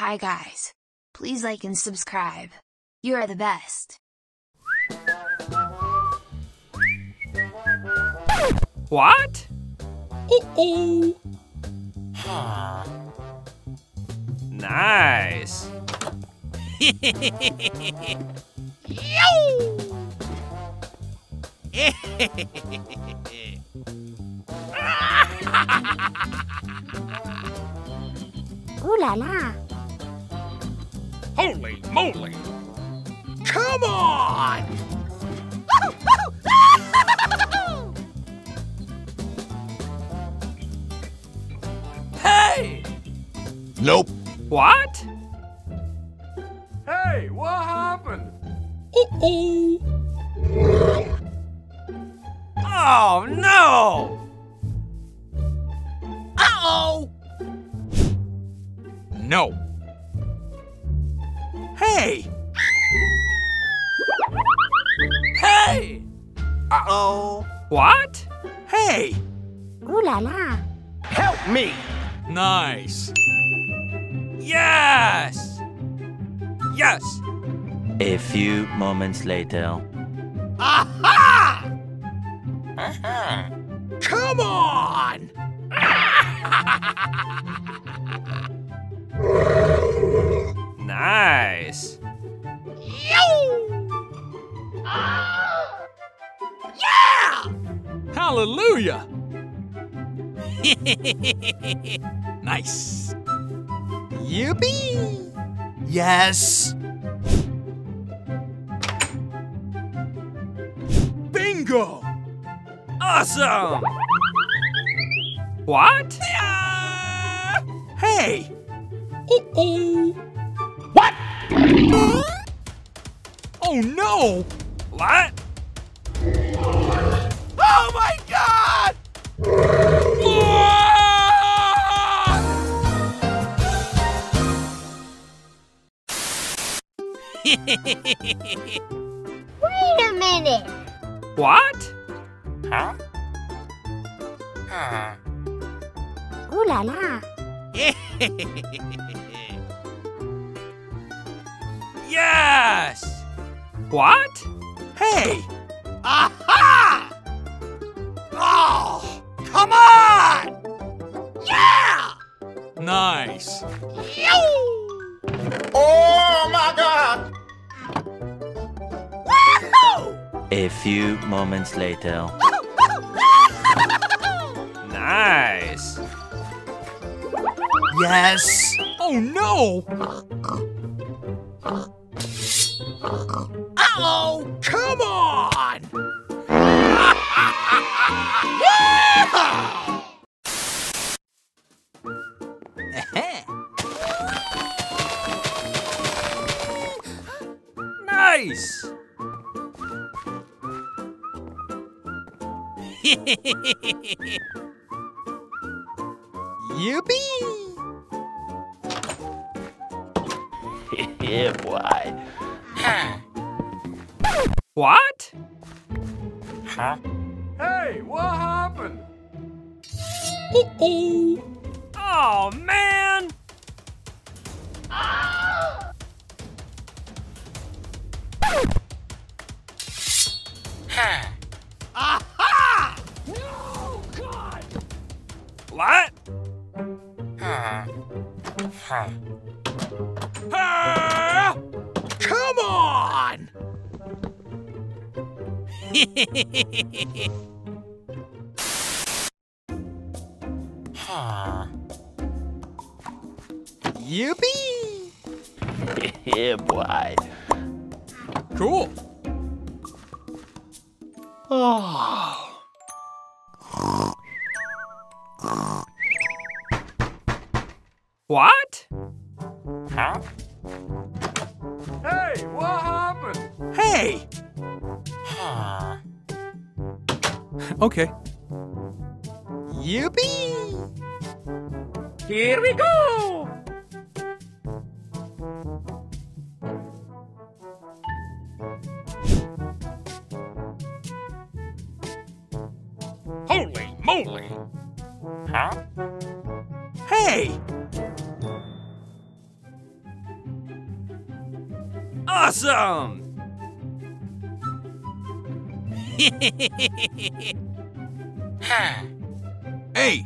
Hi guys. Please like and subscribe. You are the best. What? Uh-oh. Nice. Yo! Ooh la la. Holy moly! Come on! Hey! Nope. What? Hey, what happened? Uh-oh. Oh no! Uh-oh! No. Hey! Hey! Uh-oh. What? Hey! Ooh la la. Help me. Nice. Yes! Yes! A few moments later. Aha! Uh-huh. Come on! Hallelujah! nice. Yippee! Yes! Bingo! Awesome! What? Hey! Uh-oh! What? Oh no! What? Oh my Wait a minute. What? Huh? Huh. Ooh la la. Yes! What? Hey! Aha! Oh! Come on! Yeah! Nice. Oh A few moments later. Nice. Yes. Oh no! Uh-oh! Come on! Nice! Yippee! yeah, boy. What? Huh? Hey, what happened? Uh-oh! Oh man! Aha! What? Ah! Come on! Yippee! yeah, boy. Cool. Oh. What? Huh? Hey, what happened? Hey! okay. Yippee! Here we go! Holy moly! Huh? Hey! Awesome! Hey!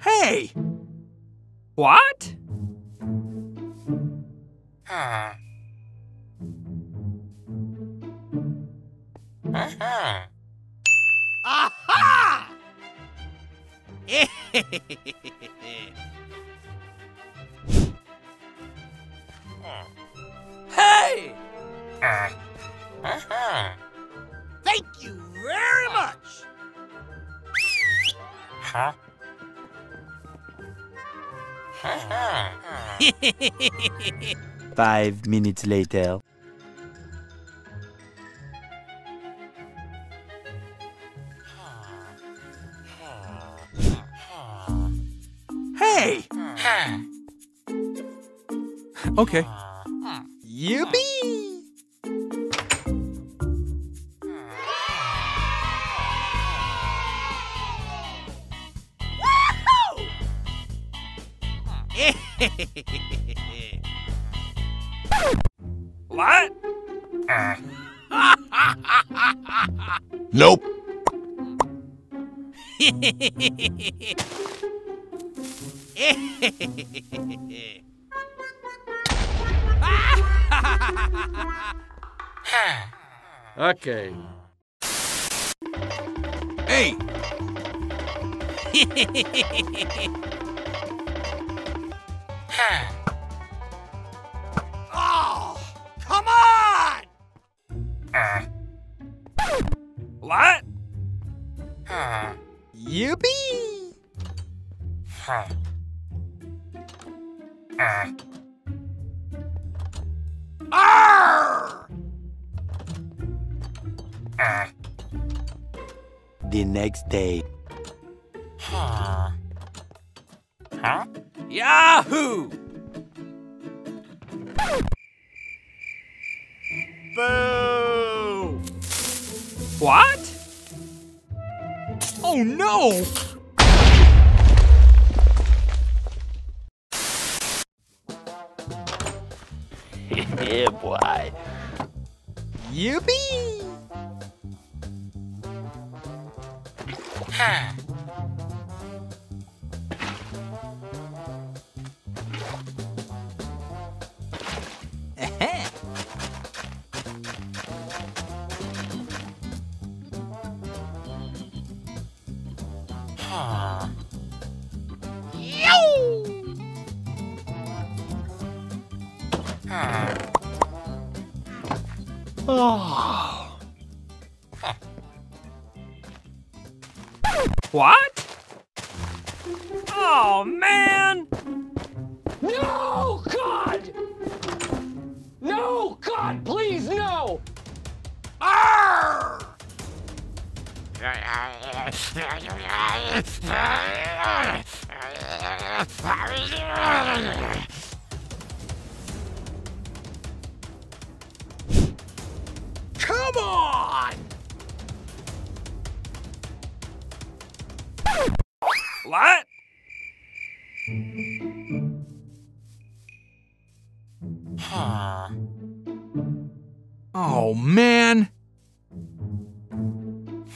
Hey! What? Aha! Hey! Uh-huh. Thank you very much. Huh? Five minutes later. Okay. Yippee! What? Nope. Okay. Hey! Oh, come on! Uh. What? Yippee! The next day. Huh? Yahoo! Boo! What? Oh no! yeah, boy. Yippee! Ha! Oh. Ah. What? Oh, man! No, God! No, God, please, no! Arr! What? Oh man!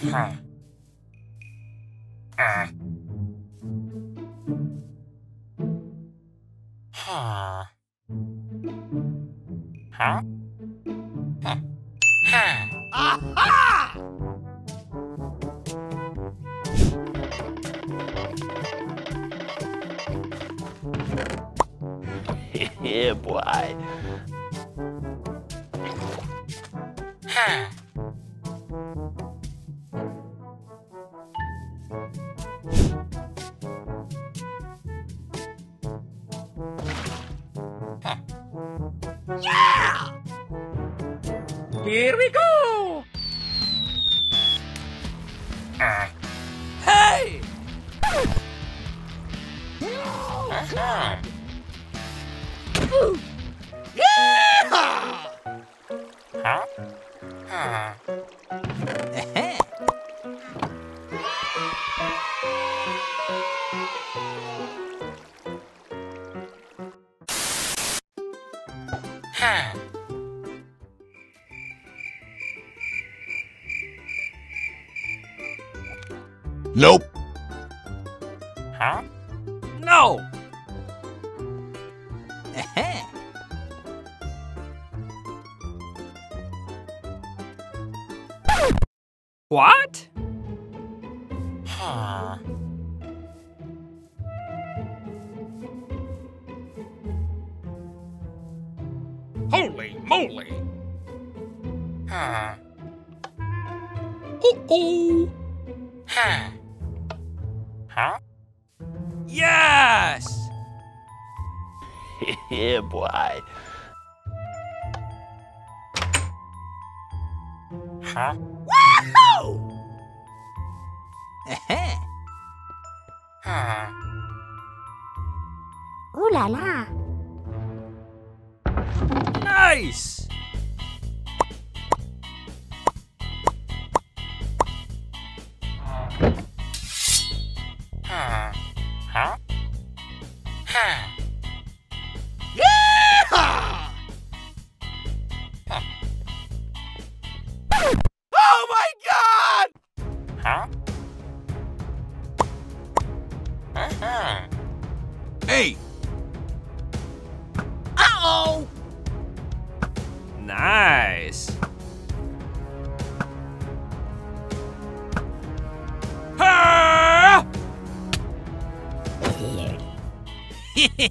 Aha! Uh. Here we go! Nope. Huh? No. what? Huh. Holy moly! Huh. Uh-oh! Huh. Huh? Yes. yeah, boy. Huh? Uh-huh. Huh. Ooh la la. Nice. Huh?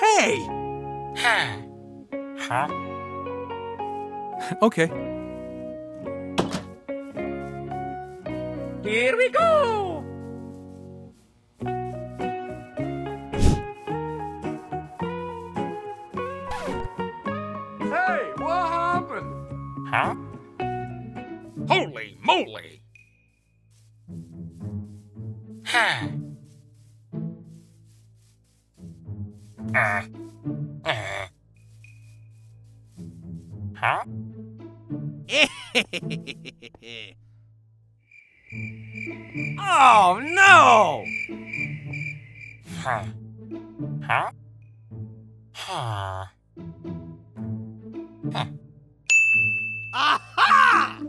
hey. Huh? Okay. Here we go. Oh no! Huh. Huh? Huh. Huh? Aha!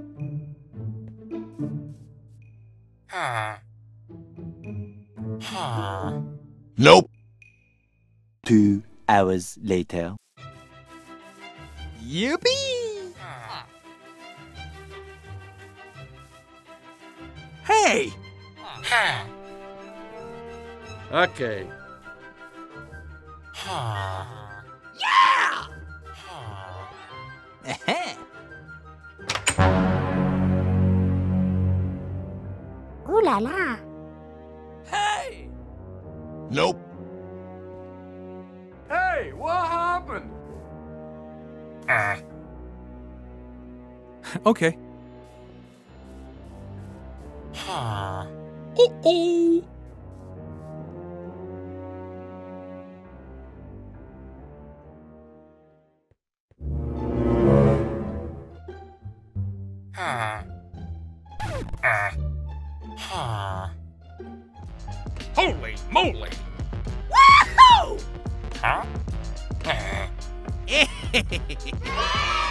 Huh. Huh. Nope. Two hours later. Yippee! Hey. Huh. Okay. Huh. Yeah! Huh. Ooh la la. Hey! Nope. Hey, what happened? Uh. Okay. Huh. Uh-oh! Huh. Uh. Huh. Holy moly! Woohoo! Huh? Uh.